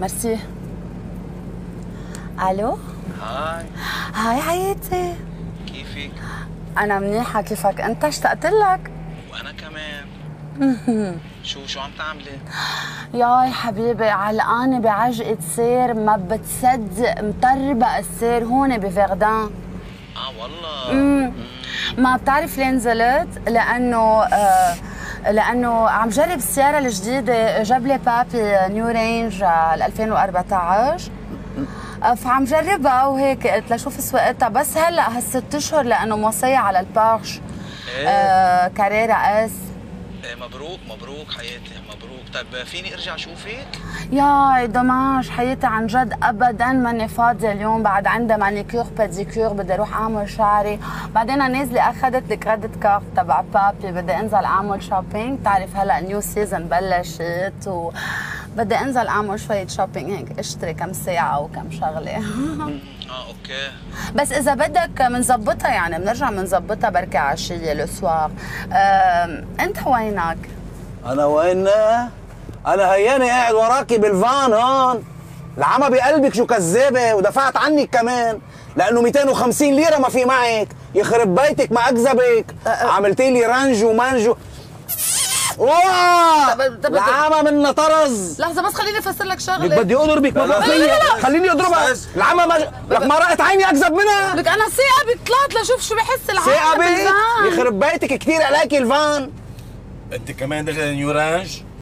ميرسي. ألو؟ هاي. هاي حياتي. كيفك؟ أنا منيحة كيفك؟ أنت اشتقت لك؟ وأنا كمان. شو شو عم تعملي؟ ياي حبيبي علقانة بعجقة سير ما بتصدق مطربة السير هون بفيغدان آه والله. مم. ما بتعرف ليه نزلت؟ لأنه آه لأنه عم جرب السيارة الجديدة جاب لي بابي new Range ال 2014 آه، فعم جربها وهيك قلت لشوف سواقتها. بس هلأ هالست أشهر لأنه موصيه على البورش. إيه. آه Carrera S. إيه مبروك مبروك حياتي مبروك. طيب فيني أرجع أشوفك؟ ياي dommage حياتي عن جد ابدا. ماني فاضية اليوم. بعد عندي مانيكير باديكير. بدي أروح أعمل شعري. بعدين أنا نازلة أخذت ال credit card تبع بابي. بدي أنزل أعمل shopping بتعرف هلا new season بلشت و بدي انزل اعمل شوية shopping هيك اشتري كم ساعة وكم شغلة. آه okay. بس إذا بدك بنظبطها يعني بنرجع بنظبطها بركي عشية الأسواق. أنت وينك؟ أنا وين؟ أنا هياني قاعد وراكي بالفان هون. العمى بقلبك شو كذابة ودفعت عنك كمان. لأنه 250 ليرة ما في معك. يخرب بيتك ما أكذبك. عملتي لي رنج ومنج و- واه طب- طب- العمى منا طرز. لحظة بس خليني أفسر لك لك شغله بدي اضربك فيا لا، لا. خليني أضربها. العمى ما لك ما رأت عيني أكذب منها. لك أنا ثقبي طلعت لشوف شو بحس ثقبي بالفان. يخرب بيتك كثير عليكي الفان. أنت كمان دغري نيو رانج